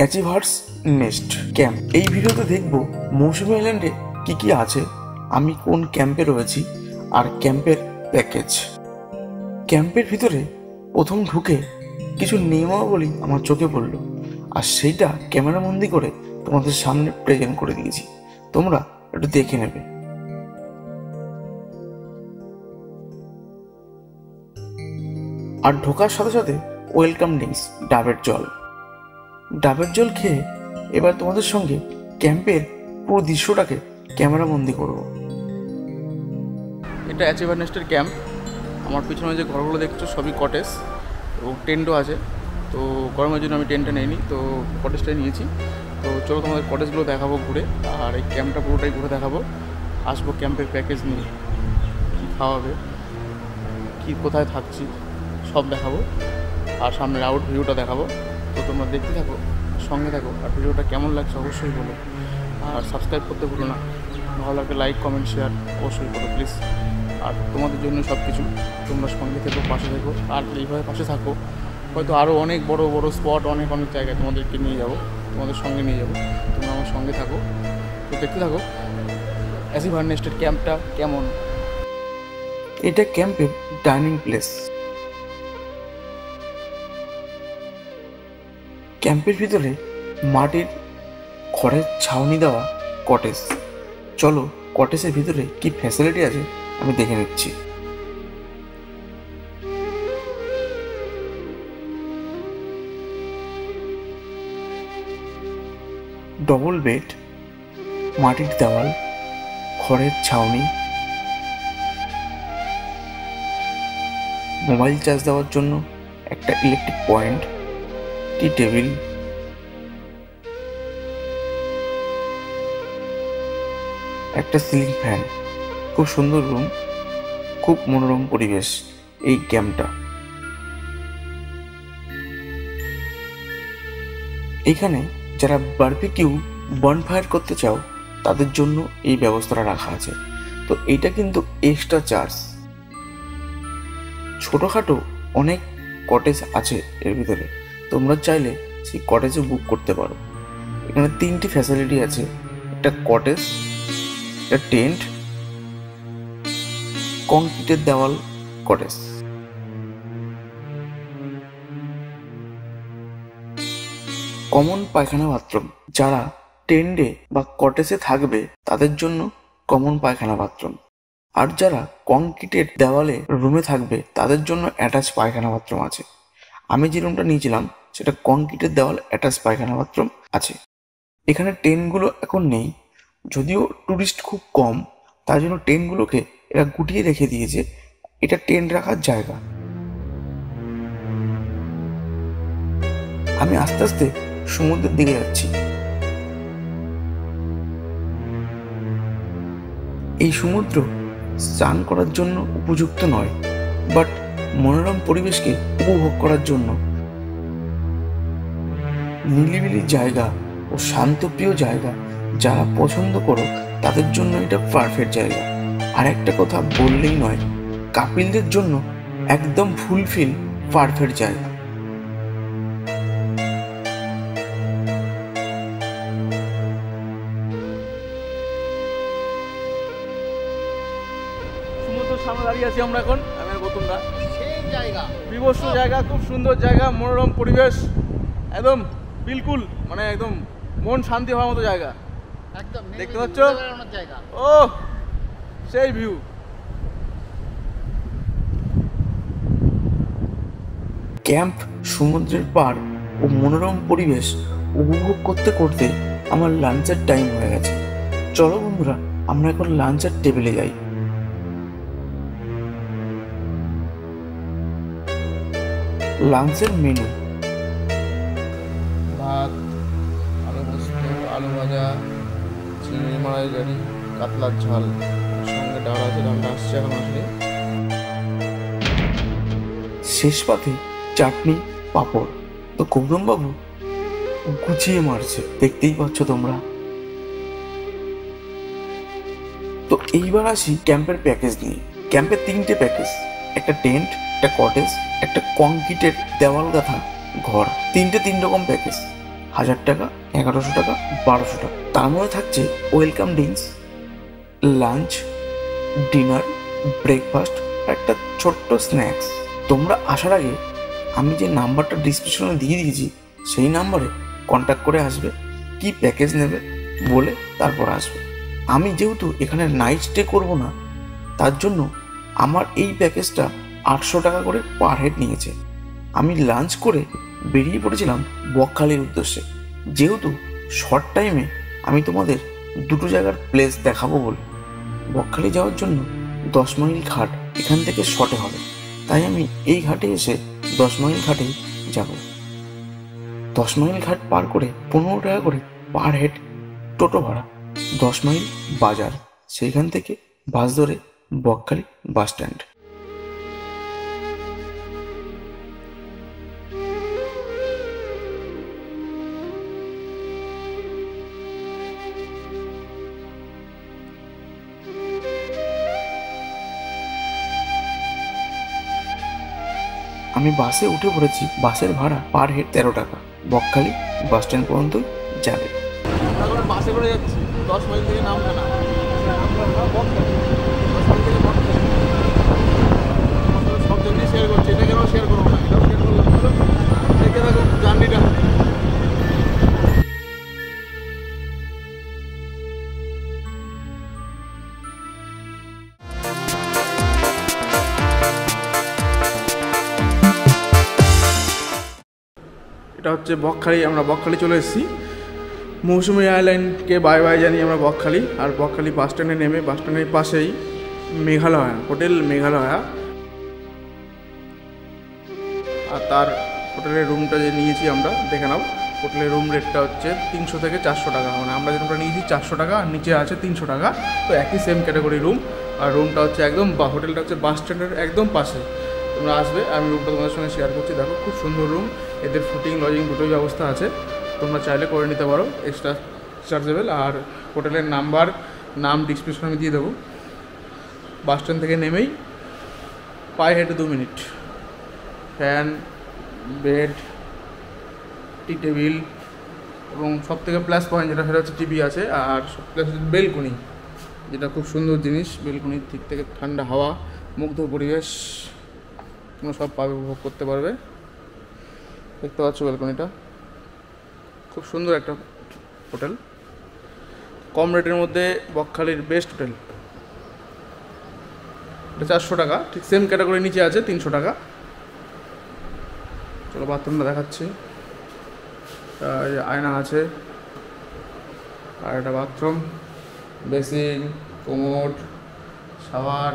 Achievers next camp এই ভিডিওতে দেখব মৌসুমী আইল্যান্ডে কি কি আছে, আমি কোন ক্যাম্পে রয়েছি, আর ক্যাম্পের প্যাকেজ ক্যাম্পের ভিতরে প্রথম ঢুকে কিছু নিয়মাবলী আমার চোখে পড়ল, আর সেইটা ক্যামেরাবন্দি করে তোমাদের সামনে প্রেজেন্ট করে দিয়েছি। তোমরা একটু দেখে নেবে। আর ঢোকার সাথে সাথে ওয়েলকাম ড্রিঙ্কস ডাবের জল। ডাবের জল খেয়ে এবার তোমাদের সঙ্গে ক্যাম্পের পুরো দৃশ্যটাকে ক্যামেরাবন্দি করব। এটা অ্যাচিভার নেস্টের ক্যাম্প। আমার পিছনে যে ঘরগুলো দেখছ, সবই কটেজ এবং টেন্টও আছে। তো গরমের জন্য আমি টেন্টটা নিইনি, তো কটেজটাই নিয়েছি। তো চলো তোমাদের কটেজগুলো দেখাবো ঘুরে, আর এই ক্যাম্পটা পুরোটাই ঘুরে দেখাবো। আসব ক্যাম্পের প্যাকেজ নিয়ে। কী খাওয়াবে, কী কোথায় থাকছি, সব দেখাবো। আর সামনের আউট ভিউটা দেখাবো। তো তোমরা দেখতে থাকো, সঙ্গে থাকো, আর ভিডিওটা কেমন লাগছে অবশ্যই বলো। আর সাবস্ক্রাইব করতে ভুলো না। ভালো লাগলে লাইক কমেন্ট শেয়ার অবশ্যই করো প্লিজ আর তোমাদের জন্য সব কিছু তোমরা সঙ্গে থেকো, পাশে থেকো, আর এইভাবে পাশে থাকো। হয়তো আরও অনেক বড় বড় স্পট অনেক অনেক জায়গায় তোমাদেরকে নিয়ে যাব, তোমাদের সঙ্গে নিয়ে যাব। তোমরা আমার সঙ্গে থাকো। তো দেখতে থাকো অ্যাসিভার নেস্টের ক্যাম্পটা কেমন? এটা ক্যাম্পের ডাইনিং প্লেস ক্যাম্পের ভিতরে মাটির খড়ের ছাউনি দেওয়া কটেজ চলো কটেজের ভিতরে কি ফ্যাসিলিটি আছে আমি দেখে নিচ্ছি। ডবল বেড মাটির দেওয়াল, খড়ের ছাউনি মোবাইল চার্জ দেওয়ার জন্য একটা ইলেকট্রিক পয়েন্ট টি টেবিল। একটা সিলিং ফ্যান। খুব সুন্দর রুম, খুব মনোরম পরিবেশ এই ক্যাম্পটা। এখানে যারা বার্বিকিউ বনফায়ার করতে চাও, তাদের জন্য এই ব্যবস্থাটা রাখা আছে। তো এটা কিন্তু এক্সট্রা চার্জ ছোটোখাটো অনেক কটেজ আছে এর ভিতরে। তোমরা চাইলে সেই কটেজে বুক করতে পারো। এখানে তিনটি ফ্যাসিলিটি আছে। একটা কটেজ একটা টেন্ট কংক্রিটের দেওয়াল কটেজ কমন পায়খানা বাথরুম যারা টেন্ডে বা কটেজে থাকবে, তাদের জন্য কমন পায়খানা বাথরুম আর যারা কংক্রিটের দেওয়ালে রুমে থাকবে, তাদের জন্য অ্যাটাচ পায়খানা বাথরুম আছে। আমি যে রুমটা নিয়েছিলাম সেটা কংক্রিটের দেওয়াল অ্যাটাচ পায়খানা বাথরুম আছে। এখানে ট্রেনগুলো এখন নেই, যদিও ট্যুরিস্ট খুব কম, তার জন্য ট্রেনগুলোকে এরা গুটিয়ে রেখে দিয়েছে, এটা ট্রেন রাখার জায়গা। আমি আস্তে আস্তে সমুদ্রের দিকে যাচ্ছি। এই সমুদ্র স্নান করার জন্য উপযুক্ত নয় বাট মনোরম পরিবেশকে উপভোগ করার জন্য নিলিবিলি জায়গা ও শান্তপ্রিয় জায়গা যারা পছন্দ করো তাদের জন্য এটা পারফেক্ট জায়গা। আর একটা কথা বললেই নয় কাপিলদের জন্য একদম ফুলফিল পারফেক্ট জায়গা। সামনে দাঁড়িয়ে আছি আমরা এখন। আমি সেই জায়গা। বিভস্ত জায়গা খুব সুন্দর জায়গা মনোরম পরিবেশ একদম বিলকুল মানে একদম মন শান্তি হওয়ার মতো জায়গা। একদম দেখতে পাচ্ছ? ও সেই ভিউ। ক্যাম্প সমুদ্রের পার ও মনোরম পরিবেশ উপভোগ করতে করতে আমার লাঞ্চের টাইম হয়ে গেছে। চলো বন্ধুরা আমরা এখন লাঞ্চের টেবিলে যাই। লাঞ্চের মেনু। ভাজা চিংড়ি মারাই গাড়ি কাতলার ঝাল, সঙ্গে ডাল আছে আসছে এখন আসলে। শেষ পাতে চাটনি, পাঁপড়। তো বাবু গুছিয়ে মারছে, দেখতেই পাচ্ছ তোমরা। তো এইবার আসি ক্যাম্পের প্যাকেজ নিয়ে। ক্যাম্পের তিনটে প্যাকেজ, একটা টেন্ট, একটা কটেজ, একটা কংক্রিটের দেওয়াল গাঁথা ঘর। তিনটে তিন রকম প্যাকেজ। হাজার টাকা, এগারোশো টাকা, বারোশো টাকা। তার মধ্যে থাকছে welcome drinks lunch dinner breakfast একটা ছোট্ট স্ন্যাক্স তোমরা আসার আগে আমি যে নাম্বারটা ডিসক্রিপশনে দিয়ে দিয়েছি, সেই নাম্বারে কন্ট্যাক্ট করে আসবে, কি প্যাকেজ নেবে বলে তারপর আসবে। আমি যেহেতু এখানে নাইট স্টে করব না, তার জন্য আমার এই প্যাকেজটা আটশো টাকা করে পার হেড নিয়েছে। আমি লাঞ্চ করে বেরিয়ে পড়েছিলাম বকখালির উদ্দেশ্যে। যেহেতু শর্ট টাইমে আমি তোমাদের দুটো জায়গার প্লেস দেখাবো বলে। বকখালি যাওয়ার জন্য দশ মাইল ঘাট এখান থেকে শর্টে হবে। তাই আমি এই ঘাটে এসে দশ মাইল ঘাটে যাব। দশ মাইল ঘাট পার করে পনেরো টাকা করে পার হেড টোটো ভাড়া। দশ মাইল বাজার, সেইখান থেকে বাস ধরে বকখালি বাস স্ট্যান্ড আমি বাসে উঠে পড়েছি, বাসের ভাড়া পার হেড তেরো টাকা। বকখালি বাস স্ট্যান্ড পর্যন্ত যাবে। বাসে করে যাচ্ছি, দশ মাইল থেকে নামবে না। সব জন্যই শেয়ার করছি, এটা কেন শেয়ার করব না? শেয়ার করলাম বলো দেখে এটা হচ্ছে বকখালি, আমরা বকখালি চলে এসেছি। মৌসুমী আইল্যান্ডকে বাই বাই জানি আমরা বকখালি, আর বকখালি বাস স্ট্যান্ডে নেমে বাস স্ট্যান্ডের পাশেই মেঘালয়া, হোটেল মেঘালয়া। আর তার হোটেলের রুমটা যে নিয়েছি আমরা, দেখে নাও, হোটেলের রুম রেটটা হচ্ছে তিনশো থেকে চারশো টাকা। মানে আমরা যেরকমটা নিয়েছি চারশো টাকা, আর নিচে আছে তিনশো টাকা, তো একই সেম ক্যাটাগরি রুম আর রুমটা হচ্ছে একদম বা, হোটেলটা হচ্ছে বাস স্ট্যান্ডের একদম পাশে। তোমরা আসবে আমি রুমটা তোমাদের সঙ্গে শেয়ার করছি। দেখো, খুব সুন্দর রুম এদের ফুটিং লজিং দুটোই ব্যবস্থা আছে। তোমরা চাইলে করে নিতে পারো এক্সট্রা চার্জেবল আর হোটেলের নাম্বার, নাম ডিসক্রিপশন আমি দিয়ে দেবো। বাস স্ট্যান্ড থেকে নেমেই পায়ে হেঁটে দু minute. Fan bed tea table এবং সব থেকে প্লাস পয়েন্ট যেটা, সেটা হচ্ছে টিভি আছে। আর সব প্লাস বেলকুনি যেটা খুব সুন্দর জিনিস। বেলকুনির দিক থেকে ঠান্ডা হাওয়া, মুগ্ধ পরিবেশ, তোমরা সব পাবে, উপভোগ করতে পারবে। দেখতে পাচ্ছ বেলকনিটা খুব সুন্দর একটা হোটেল। কম রেটের মধ্যে বকখালির বেস্ট হোটেল। এটা চারশো টাকা, ঠিক সেম ক্যাটাগরি নিচে আছে তিনশো টাকা। চলো বাথরুমটা দেখাচ্ছি। আয়না আছে। আর একটা বাথরুম বেসিন কোমোড শাওয়ার,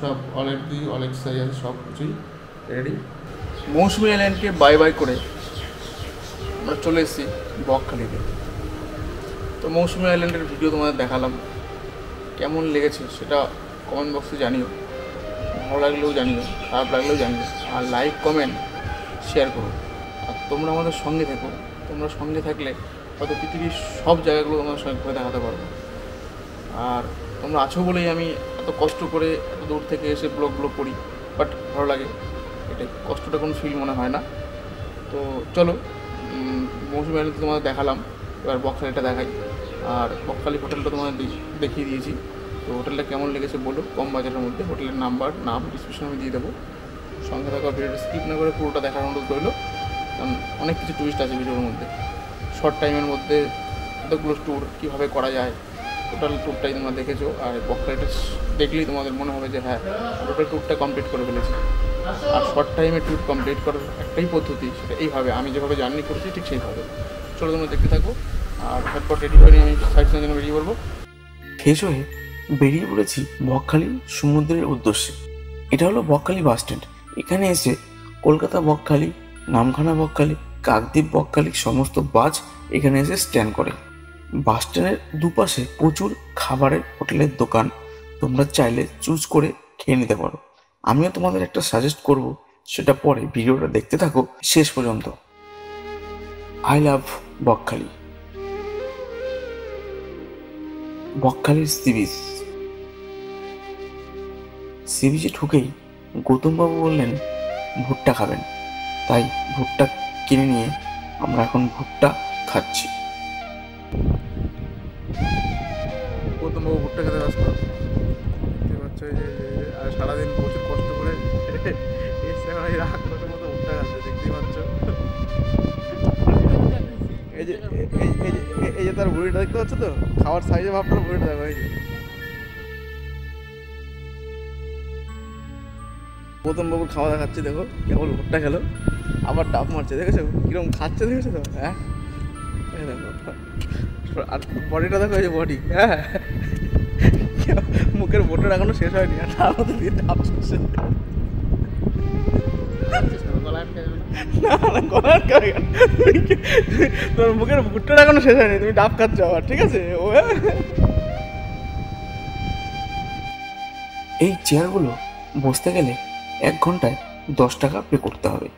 সব অনেক দিই অনেক সাইজ সব কিছুই রেডি মৌসুমি আইল্যান্ডকে বাই বাই করে আমরা চলে এসেছি বকখালিতে। তো মৌসুমি আইল্যান্ডের ভিডিও তোমাদের দেখালাম। কেমন লেগেছে সেটা কমেন্ট বক্সে জানিও। ভালো লাগলেও জানিও, খারাপ লাগলেও জানিও। আর লাইক কমেন্ট শেয়ার করো। আর তোমরা আমাদের সঙ্গে থেকো। তোমরা সঙ্গে থাকলে হয়তো পৃথিবীর সব জায়গাগুলো তোমাদের সঙ্গে ঘুরে দেখাতে পারব। আর তোমরা আছো বলেই আমি এত কষ্ট করে এত দূর থেকে এসে ব্লগগুলো করি বাট ভালো লাগে। এটাই কষ্টটা কোনো ফিল মনে হয় না। তো চলো মৌসুমি আইল্যান্ড তোমাদের দেখালাম, এবার বকখালিটা দেখাই। আর বকখালি হোটেলটা তোমাদের দেখিয়ে দিয়েছি। তো হোটেলটা কেমন লেগেছে বলো, কম বাজারের মধ্যে। হোটেলের নাম্বার নাম ডিসক্রিপশন আমি দিয়ে দেবো। সঙ্গে থাকা ভিডিওটা স্কিপ না করে পুরোটা দেখার অনুরোধ রইল। কারণ অনেক কিছু টুরিস্ট আছে ভিডিওর মধ্যে। শর্ট টাইমের মধ্যে কতগুলো ট্যুর কীভাবে করা যায় টোটাল ট্যুরটাই তোমরা দেখেছ। আর বকখালিটা দেখলেই তোমাদের মনে হবে যে হ্যাঁ টোটাল ট্যুরটা কমপ্লিট করে ফেলেছি। আর শর্ট টাইমে ট্যুর কমপ্লিট করার একটাই পদ্ধতি সেটা এইভাবে। আমি যেভাবে জার্নি করেছি ঠিক সেইভাবে। চলো তোমরা দেখতে থাকো। আর তারপর রেডি নিয়ে আমি সাইড সিনের বেরিয়ে পড়ব। ফ্রেশ হয়ে বেরিয়ে পড়েছি বকখালি সমুদ্রের উদ্দেশ্যে। এটা হলো বকখালি বাস স্ট্যান্ড এখানে এসে কলকাতা বকখালি, নামখানা বকখালি, কাকদ্বীপ বকখালি সমস্ত বাস এখানে এসে স্ট্যান্ড করে। বাস স্ট্যান্ডের দুপাশে প্রচুর খাবারের হোটেলের দোকান। তোমরা চাইলে চুজ করে খেয়ে নিতে পারো। আমিও তোমাদের একটা সাজেস্ট করব, সেটা পরে ভিডিওটা দেখতে থাকো, শেষ পর্যন্ত। I love Bakkhali. বকখালির sea beach sea বিচে ঢুকেই গৌতমবাবু বললেন, ভুট্টা খাবেন। তাই ভুট্টা কিনে নিয়ে আমরা এখন ভুট্টা খাচ্ছি। যে, এই যে তার বুড়িটা দেখতে পাচ্ছ তো? খাওয়ার সাইজে ভাবটা বুড়িটা দেখো এই যে গৌতম বাবুর খাওয়া দেখাচ্ছে, দেখো কেবল ভুট্টা খেলো, আবার ডাব মারছে, দেখেছ? কীরকম খাচ্ছে, দেখেছ তো? হ্যাঁ? দেখো, আর বডিটা দেখো, এই যে বডি হ্যাঁ? মুখের বোটার এখনও শেষ হয়নি, আর তার মধ্যে দিয়ে ডাব না? না না গলা আটকে গেল। তুই তোর মুখের ভুট্টার এখনও শেষ হয়নি, তুমি ডাব খাচ্ছ আবার, ঠিক আছে ও হ্যাঁ? এই চেয়ারগুলো বসতে গেলে এক ঘন্টায় দশ টাকা পে করতে হবে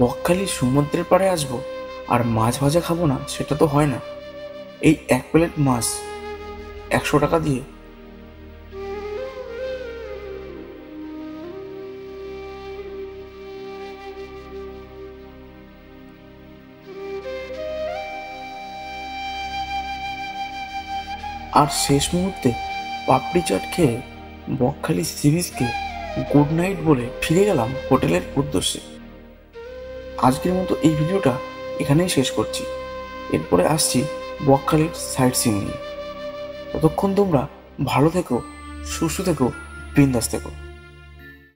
বকখালি সমুদ্রের পাড়ে আসব আর মাছ ভাজা খাব না, সেটা তো হয় না এই এক প্লেট মাছ একশো টাকা দিয়ে। আর শেষ মুহূর্তে পাপড়ি চাট খেয়ে বকখালি সিরিজকে গুড নাইট বলে ফিরে গেলাম হোটেলের উদ্দেশ্যে। আজকের মতো এই ভিডিওটা এখানেই শেষ করছি। এরপরে আসছি বকখালির সাইট সিন নিয়ে। ততক্ষণ তোমরা ভালো থেকো সুস্থ থেকো বৃন্দাস থেকো।